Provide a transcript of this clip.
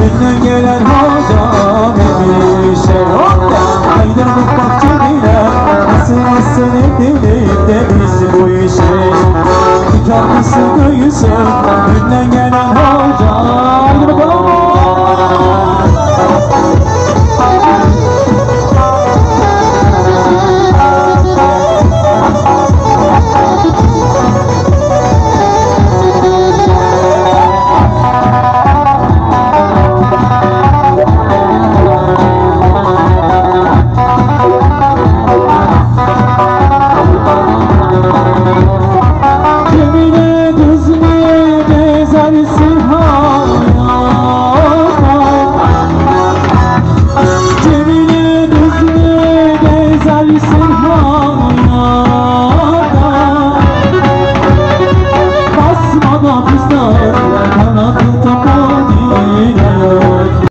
Dünden gelen hocam demişe Aydınlık bak cebine Nasıl nasıl edelim demiş bu işe. Nikah mısın köyüsün Dünden gelen hocam gidersin hayata Cemile düzlü gezersin hayata Basmadan bizler kanatı tapar